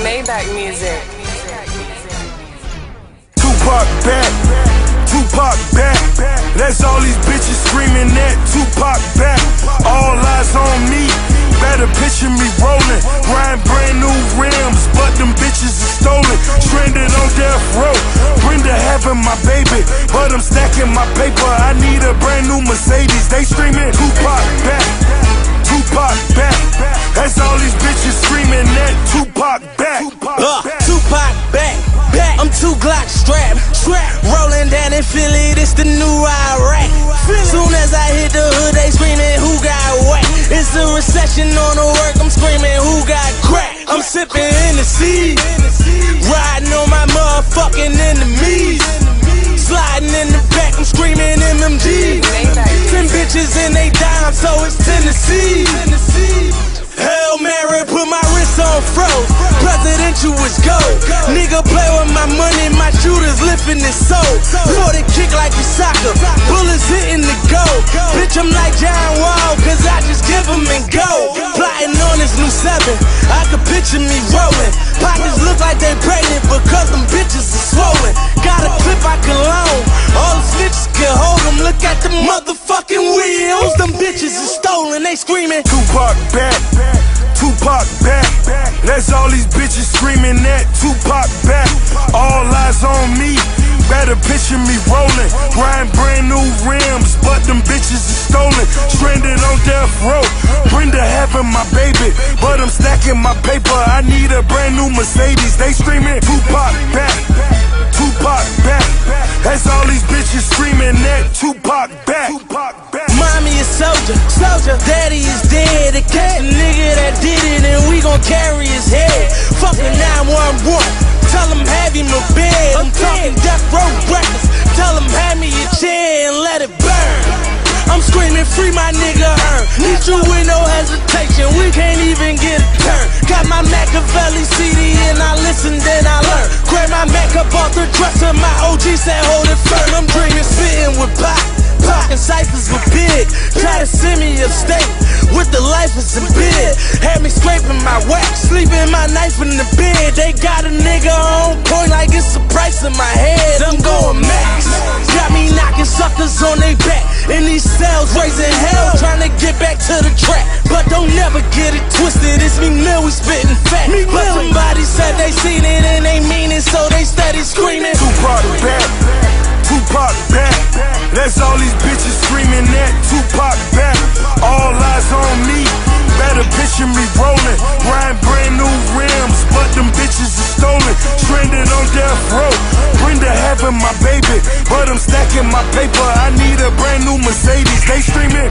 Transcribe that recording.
Maybach music. Tupac back. Tupac back. That's all these bitches screaming that Tupac back. All eyes on me. Better picture me rolling. Riding brand new rims, but them bitches are stolen. Stranded on death row. Brenda having my baby, but I'm stacking my paper. A brand new Mercedes. They screaming Tupac back. Tupac back. That's all these bitches screaming that Tupac back. Uh, Tupac back, back. I'm two Glock strapped, strapped. Rolling down in Philly, this the new Iraq. Soon as I hit the hood, they screaming, who got whack? It's a recession on the work, I'm screaming, who got crack? I'm sipping in the sea, riding on my motherfucking enemies. MMG. Ten bitches in they dime, so it's Tennessee. Hail Mary, put my wrist on froze. Presidential is gold. Nigga play with my money, my shooters lifting his soul. Loaded kick like a soccer, bullets hitting the goal. Bitch, I'm like John Wall, cause I just give them and go. Plotting on this new seven, I could picture me rolling. Motherfucking wheels, them bitches is stolen. They screaming. Tupac back. Tupac back. That's all these bitches screaming that Tupac back. All eyes on me. Better picture me rolling. Riding brand new rims, but them bitches is stolen. Stranded on death row. Brenda having my baby, but I'm stacking my paper. I need a brand new Mercedes. They screaming Tupac back. Tupac back. Tupac back. Mommy is soldier, soldier. Daddy is dead. They catch the nigga that did it, and we gon' carry his head. Fuck the 911. Tell him have him a bed. I'm talking death row records. Tell him hand me a chair and let it burn. I'm screaming free my nigga earn. Need you with no hesitation. We can't even get a turn. Got my Machiavelli CD and I listen, then I learn. Grab my Mac up off the dresser. My OG said hold it firm. I'm dreaming, my wax, sleeping my knife in the bed. They got a nigga on point like it's a price in my head. I'm going max. Got me knocking suckers on their back. In these cells, raising hell, trying to get back to the track. But don't never get it twisted. It's Meek Mill, we spitting fat. Me But somebody said they seen it and they mean it, so they steady screaming. Tupac back. Tupac back. That's all these bitches screaming that Tupac back. Picture me rolling. Riding brand new rims, but them bitches are stolen. Stranded on death row. Brenda having my baby, but I'm stacking my paper. I need a brand new Mercedes. They screaming